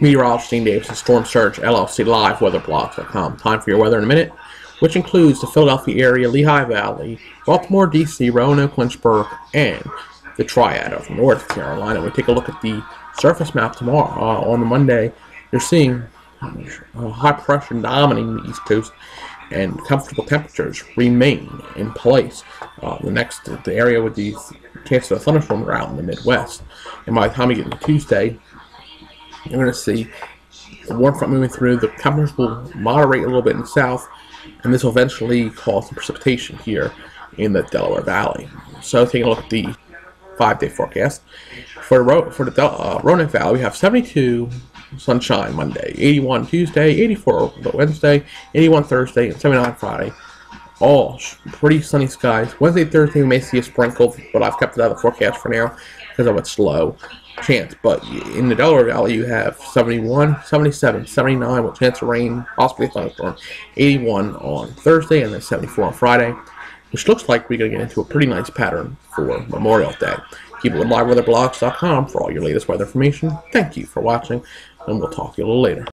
Meteorologist Dean Davison Storm Surge LLC Live WeatherBlogs.com. Time for your weather in a minute, which includes the Philadelphia area, Lehigh Valley, Baltimore, D.C., Roanoke, Lynchburg, and the Triad of North Carolina. We take a look at the surface map tomorrow. Uh, on Monday, you're seeing uh, high pressure dominating the East Coast and comfortable temperatures remain in place. Uh, the next, the area with the chance of a thunderstorm around in the Midwest. And by the time we get to Tuesday, you're going to see the warm front moving through. The temperatures will moderate a little bit in the south, and this will eventually cause some precipitation here in the Delaware Valley. So, taking a look at the five-day forecast for the Ro- for the Del- uh, Roanoke Valley, we have 72 sunshine Monday, 81 Tuesday, 84 Wednesday, 81 Thursday, and 79 Friday. All pretty sunny skies. Wednesday, Thursday, we may see a sprinkle, but I've kept it out of the forecast for now because of its low chance. But in the Delaware Valley, you have 71, 77, 79 with chance of rain, possibly thunderstorm, 81 on Thursday, and then 74 on Friday, which looks like we're going to get into a pretty nice pattern for Memorial Day. Keep it with liveweatherblogs.com for all your latest weather information. Thank you for watching, and we'll talk to you a little later.